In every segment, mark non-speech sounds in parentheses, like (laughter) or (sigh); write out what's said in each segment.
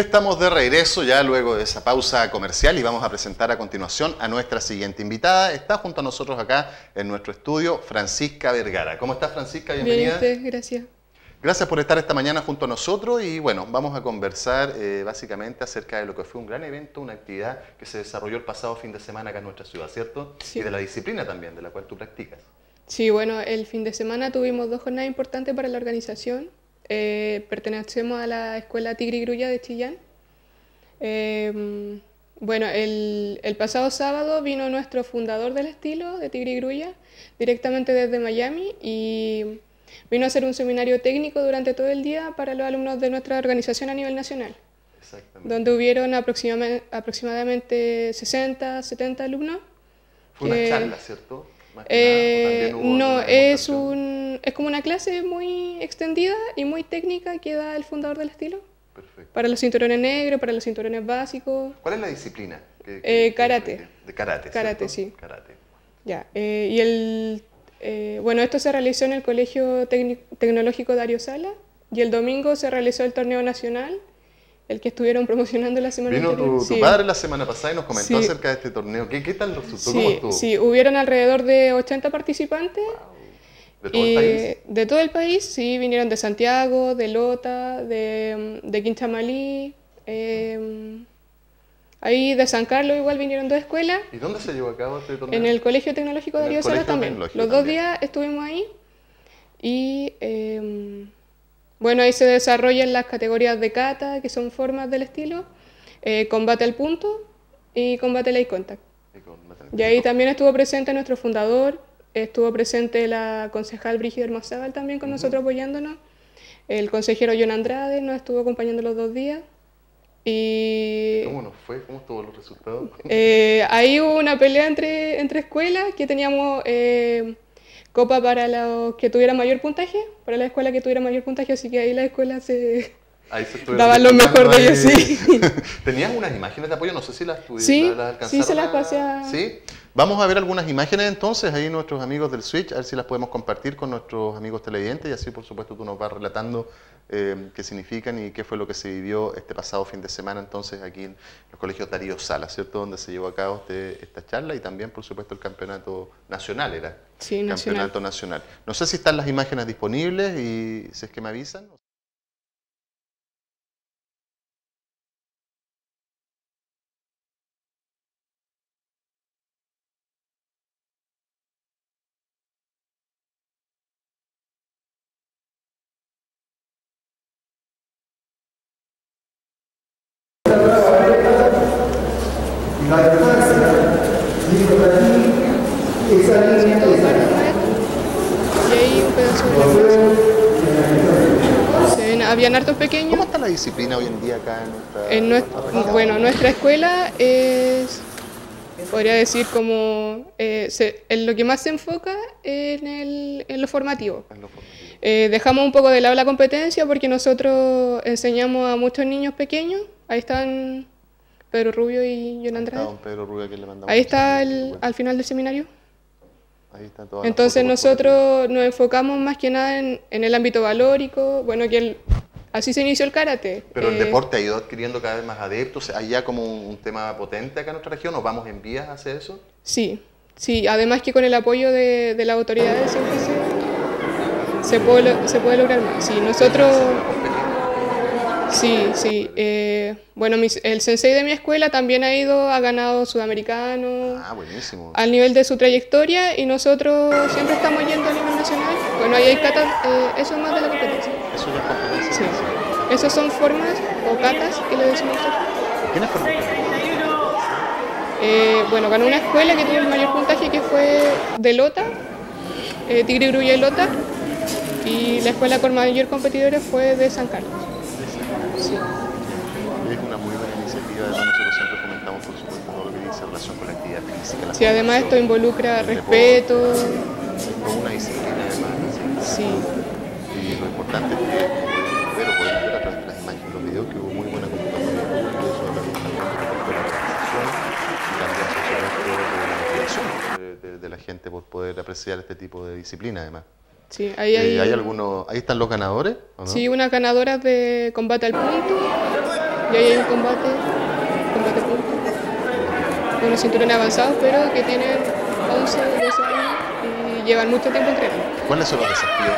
Estamos de regreso ya luego de esa pausa comercial y vamos a presentar a continuación a nuestra siguiente invitada. Está junto a nosotros acá en nuestro estudio Francisca Vergara. ¿Cómo estás Francisca? Bienvenida. Bien, gracias. Gracias por estar esta mañana junto a nosotros y bueno, vamos a conversar eh, básicamente acerca de lo que fue un gran evento, una actividad que se desarrolló el pasado fin de semana acá en nuestra ciudad, ¿cierto? Sí. Y de la disciplina también, de la cual tú practicas. Sí, bueno, el fin de semana tuvimos dos jornadas importantes para la organización. Eh, pertenecemos a la Escuela Tigre Grulla de Chillán Em, bueno, el, el, pasado sábado vino nuestro fundador del estilo de Tigre y Grulla, directamente desde Miami, y vino a hacer un seminario técnico durante todo el día para los alumnos de nuestra organización a nivel nacional, donde hubieron aproximadamente, aproximadamente 60, 70 alumnos. Fue una charla, ¿cierto? Eh, no, es, un, es como una clase muy extendida y muy técnica que da el fundador del estilo. Para los cinturones negros, para los cinturones básicos. ¿Cuál es la disciplina? Eh, karate. De, karate. Karate, sí. Karate. Ya. Eh, y el, eh, bueno, esto se realizó en el Colegio Tecnológico Dario Sala y el domingo se realizó el torneo nacional, el que estuvieron (laughs) promocionando la semana Vino anterior. Tu, tu padre la semana pasada y nos comentó acerca de este torneo. ¿Qué, qué tal resultó? ¿Cómo estuvo? Sí, hubieron alrededor de 80 participantes. ¿De todo el país? De todo el país, sí, vinieron de Santiago, de Lota, de, de Quinchamalí, eh, ahí de San Carlos igual vinieron dos escuelas. ¿Y dónde se llevó a cabo este torneo? En el Colegio Tecnológico de Darío Salas también. Los dos días estuvimos ahí y eh, bueno, ahí se desarrollan las categorías de kata, que son formas del estilo, eh, combate al punto y combate eye contact. Y, y ahí también estuvo presente nuestro fundador, Estuvo presente la concejal Brígida Hermosábal también con nosotros apoyándonos. El consejero John Andrade nos estuvo acompañando los dos días. Y, ¿Cómo nos fue? ¿Cómo estuvo los resultados? (laughs) Eh, ahí hubo una pelea entre, entre escuelas, que teníamos eh, copa para los que tuvieran mayor puntaje, para la escuela que tuviera mayor puntaje, así que ahí la escuela se, Ahí se daban lo mejor de ellos, sí. (laughs) ¿Tenías unas imágenes de apoyo? No sé si las tuviste. Sí, las sí se las pasé a... ¿Sí? Vamos a ver algunas imágenes entonces, ahí nuestros amigos del Switch, a ver si las podemos compartir con nuestros amigos televidentes y así por supuesto tú nos vas relatando eh, qué significan y qué fue lo que se vivió este pasado fin de semana entonces aquí en los colegios Darío Sala, ¿cierto? Donde se llevó a cabo este, esta charla y también por supuesto el campeonato nacional era. Sí, nacional. Campeonato nacional. No sé si están las imágenes disponibles y si es que me avisan. Y ahí un pedazo de ven, habían hartos pequeños. ¿Cómo está la disciplina hoy en día acá en nuestra, en nuestra Bueno, nuestra escuela es, podría decir, como eh, se, en lo que más se enfoca en, el, en lo formativo. En lo formativo. Eh, dejamos un poco de lado la competencia porque nosotros enseñamos a muchos niños pequeños. Ahí están Pedro Rubio y John Andrade. Está don Pedro Rubio, que le mandamos Ahí está el, al final del seminario. Ahí están todas Entonces nosotros nos enfocamos más que nada en, en el ámbito valórico, bueno, que el- así se inició el karate. Pero el Eh, deporte ha ido adquiriendo cada vez más adeptos. ¿Hay ya como un, un tema potente acá en nuestra región? ¿Nos vamos en vías a hacer eso? Sí, sí, además que con el apoyo de, de las autoridades siempre se, se, puede, se puede lograr más. Sí, nosotros, sí, sí. eh, bueno, mis- el sensei de mi escuela también ha ido, ha ganado sudamericano, Ah, buenísimo. al nivel de su trayectoria y nosotros siempre estamos yendo a nivel nacional. Bueno, ahí hay catas, eh, eso es más de la competencia. Eso es competencia. Sí. Esas son formas o catas que le decimos nosotros. ¿Quiénes fueron los ganadores? Eh, bueno, ganó una escuela que tuvo el mayor puntaje que fue de Lota, eh, Tigre Grulla y Lota, y la escuela con mayor competidores fue de San Carlos. Sí. Es una muy buena iniciativa. Además, nosotros siempre comentamos, por supuesto, todo lo que dice en relación con la actividad física. la Sí, además esto involucra el respeto, toda una disciplina además. ¿sí? Y lo importante es que, como pudimos ver o podemos ver a través de las imágenes los videos, que hubo muy buena convocatoria de público, eso habla a la organización y también, de la motivación de, de- de la gente por poder apreciar este tipo de disciplina, además. Sí. Ahí hay, Eh, ¿hay algunos, ahí están los ganadores, ¿o no? sí, unas ganadoras de combate al punto y ahí hay un combate, combate punto. Unos cinturones avanzados, pero que tienen 11, 12 años y llevan mucho tiempo entrenando. ¿Cuáles son los desafíos?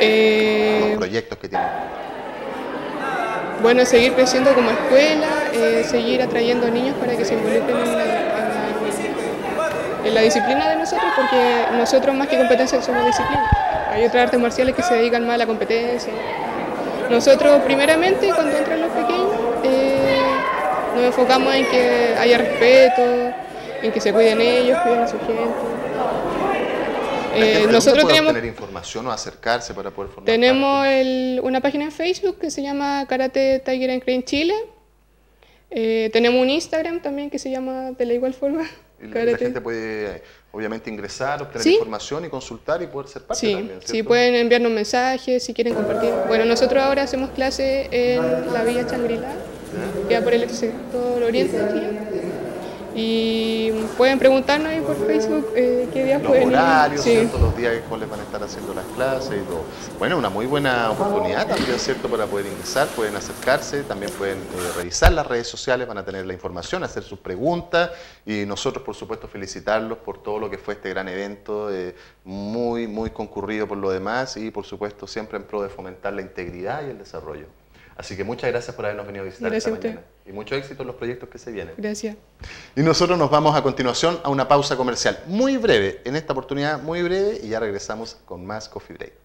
Eh, los proyectos que tienen. Bueno, seguir creciendo como escuela, eh, seguir atrayendo niños para que se involucren en la, la disciplina de nosotros, porque nosotros más que competencia somos disciplina. Hay otras artes marciales que se dedican más a la competencia. Nosotros primeramente cuando entran los pequeños eh, nos enfocamos en que haya respeto, en que se cuiden ellos, cuiden a su gente. Eh, nosotros tenemos tener información o acercarse para poder formar Tenemos una página en Facebook que se llama Karate Tiger and Crane Chile. Eh, tenemos un Instagram también que se llama de la igual forma. La, gente puede obviamente ingresar, obtener información y consultar y poder ser parte sí, también. Sí, pueden enviarnos mensajes si quieren compartir. Bueno, nosotros ahora hacemos clase en la Villa Changrila, que por el sector oriente. Y pueden preguntarnos ahí por Facebook eh, qué días los pueden horarios, ¿cierto? los días que les van a estar haciendo las clases y todo. Bueno, una muy buena oportunidad también, ¿cierto? Para poder ingresar, pueden acercarse, también pueden eh, revisar las redes sociales, van a tener la información, hacer sus preguntas y nosotros, por supuesto, felicitarlos por todo lo que fue este gran evento, eh, muy, muy concurrido por lo demás y, por supuesto, siempre en pro de fomentar la integridad y el desarrollo. Así que muchas gracias por habernos venido a visitar esta mañana. Y mucho éxito en los proyectos que se vienen. Gracias. Y nosotros nos vamos a continuación a una pausa comercial muy breve, en esta oportunidad muy breve, y ya regresamos con más Coffee Break.